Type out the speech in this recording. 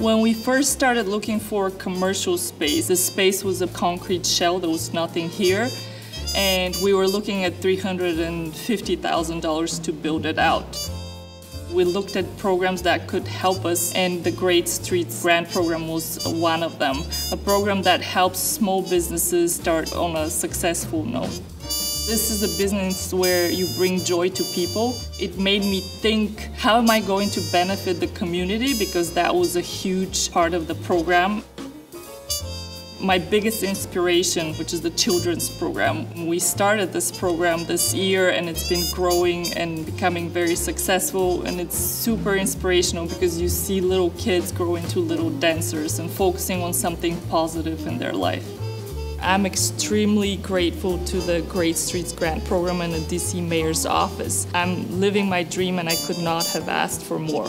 When we first started looking for commercial space, the space was a concrete shell, there was nothing here. And we were looking at $350,000 to build it out. We looked at programs that could help us, and the Great Streets Grant Program was one of them. A program that helps small businesses start on a successful note. This is a business where you bring joy to people. It made me think, how am I going to benefit the community? Because that was a huge part of the program. My biggest inspiration, which is the children's program. We started this program this year and it's been growing and becoming very successful and it's super inspirational because you see little kids grow into little dancers and focusing on something positive in their life. I'm extremely grateful to the Great Streets Grant Program and the DC Mayor's Office. I'm living my dream and I could not have asked for more.